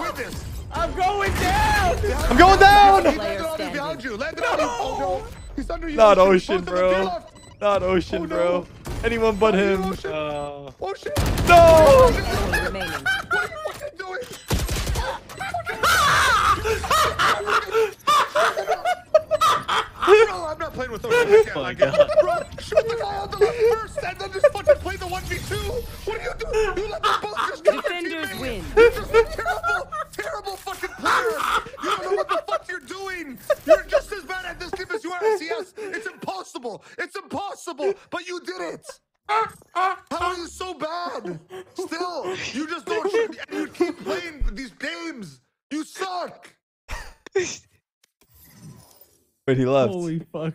Win this. I'm going down. I'm going down. He landed behind you. Landed on. Oh no. He's under you. Not Ocean. Ocean, Both of them, to your bro. Not Ocean, Oh, no. bro. Anyone but him. Ocean. Uh, Oh. No. What are you fucking doing? Bro, I'm not playing with those. I can't my like it. God. Bro, shoot the guy on the left first and then just fucking play the 1v2. What are you doing? You let them both just kill your Defenders teammate. win. You're just a terrible, terrible fucking player. You don't know what the fuck you're. You're just as bad at this game as you are at CS. It's impossible. It's impossible. But you did it. How are you so bad? Still, you just don't. And you keep playing these games. You suck. but he left. holy fuck.